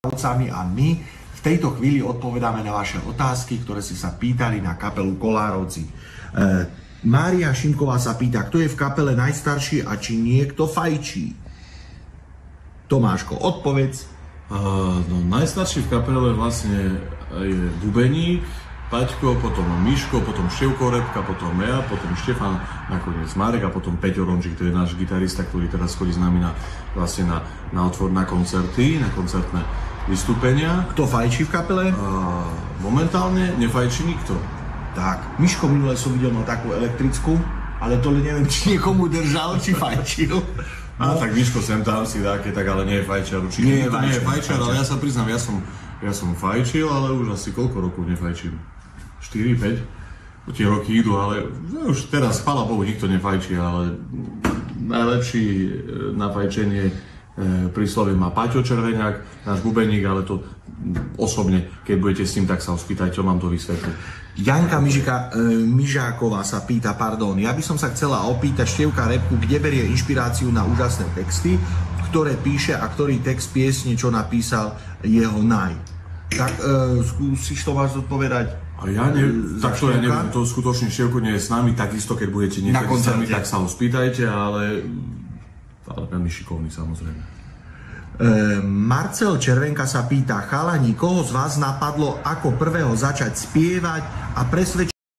Kolárovcami a my v tejto chvíli odpovedáme na vaše otázky, ktoré si sa pýtali na kapelu Kolárovci. E, Mária Šimková sa pýta, kto je v kapele najstarší a či niekto fajčí. Tomáško, odpovedz. Uh, no, najstarší v kapele vlastne je Bubeník, Paťko, potom Miško, potom Števko Repka, potom ja, potom Štefan, nakoniec Marek a potom Peťo Rončík, to je náš gitarista, ktorý teraz chodí s nami na, vlastne na, na otvor na koncerty, na koncertné vystúpenia. Kto fajčí v kapele? A momentálne nefajčí nikto. Tak, Miško minule som videl na takú elektrickú, ale to neviem, či niekomu držal, či fajčil. No, tak Miško sem tam si dáke, tak ale nie je fajčiar, určite Nie je to nie je fajčiar, fajčiar, ale fajčiar. ja sa priznám, ja som, ja som fajčil, ale už asi koľko rokov nefajčím? 4, 5? Tie roky idú, ale no, už teraz, chvála Bohu, nikto nefajčí, ale najlepší e, na fajčenie e, príslovie má Paťo Červeňák, náš bubeník, ale to osobne, keď budete s ním, tak sa ho spýtajte, vám to vysvetlí. Janka Mižika, e, Mižáková sa pýta, pardon, ja by som sa chcela opýtať Števka Repku, kde berie inšpiráciu na úžasné texty, ktoré píše a ktorý text piesne, čo napísal jeho naj. Tak e, skúsiš to vás odpovedať? A ja ne, E, za takto ja neviem, to skutočne Števko nie je s nami, takisto keď budete niekedy s nami, tak sa ho spýtajte, ale, ale veľmi šikovný samozrejme. E, Marcel Červenka sa pýta, chalani, koho z vás napadlo ako prvého začať spievať a presvedčiť